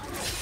Okay.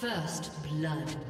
First blood.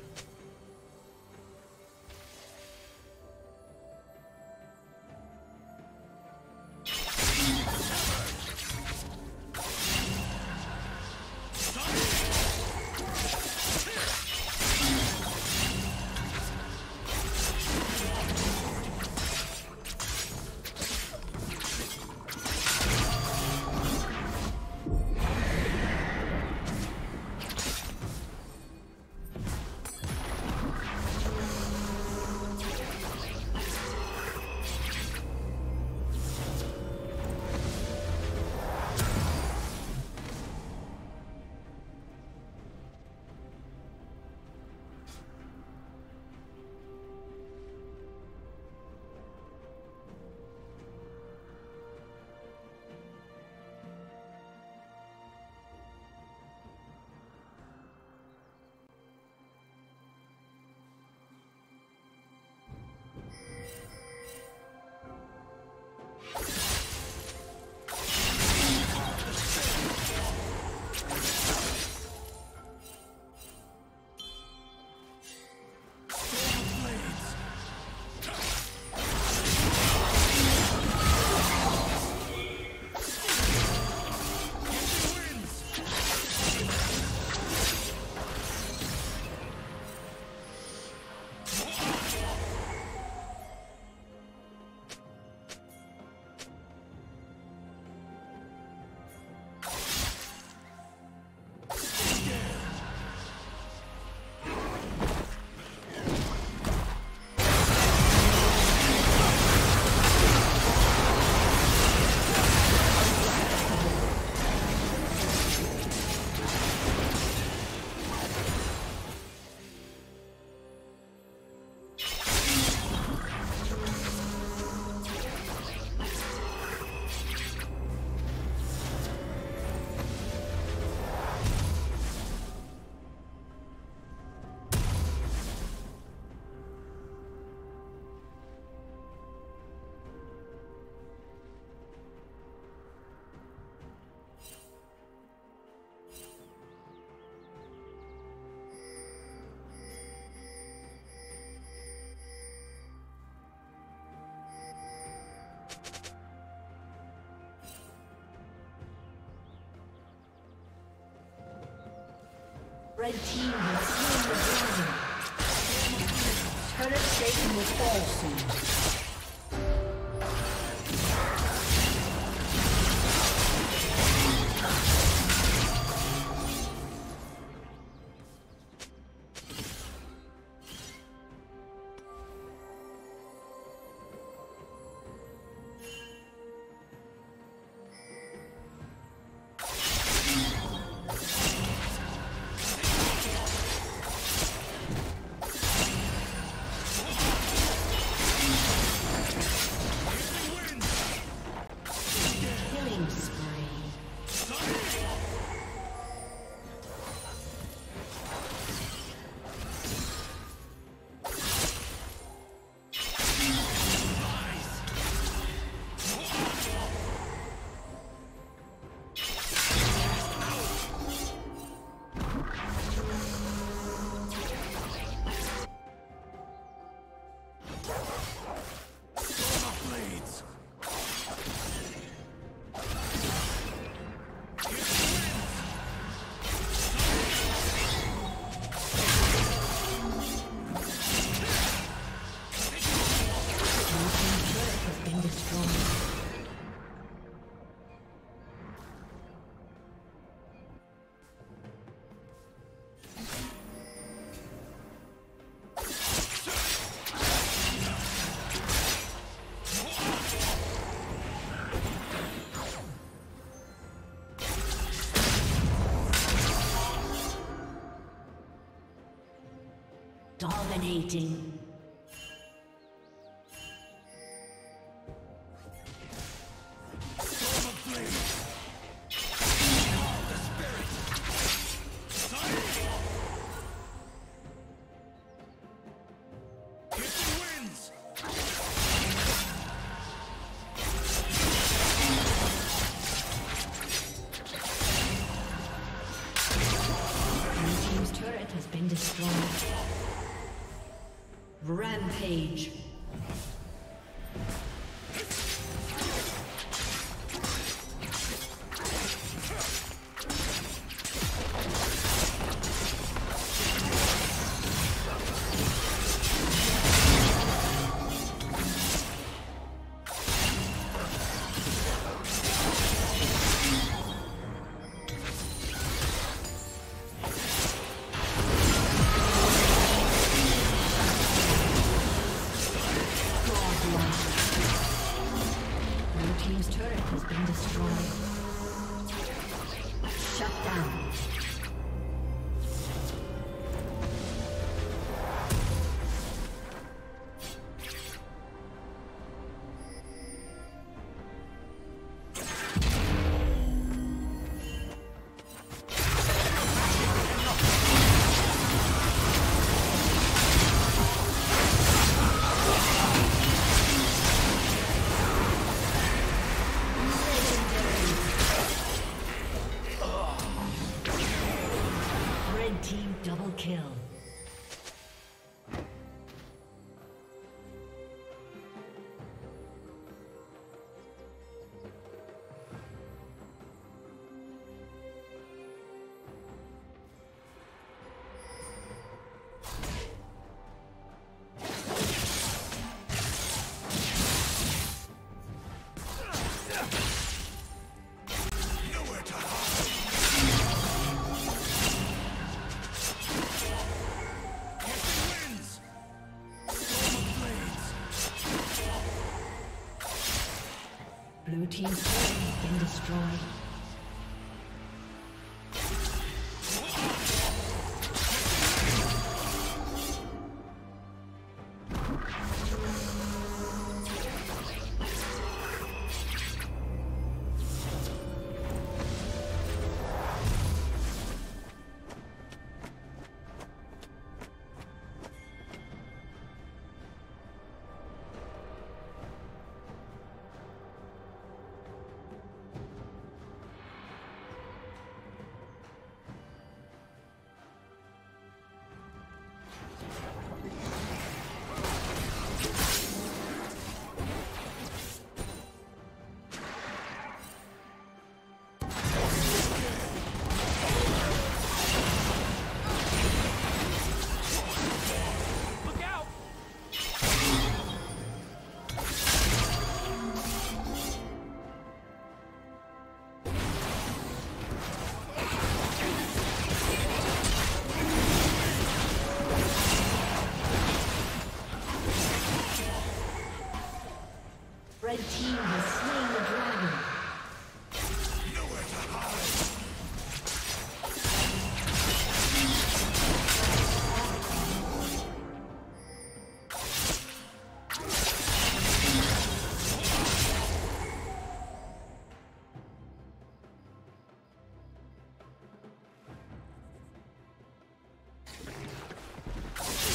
Red team has slain the dragon. Turret station will fall soon. Dominating. Shut down. Team double kill. Blue team has been destroyed.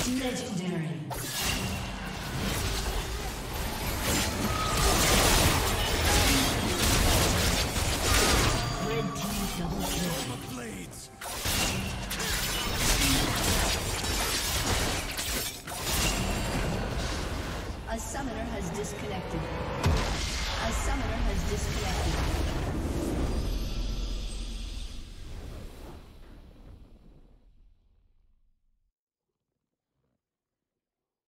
Legendary.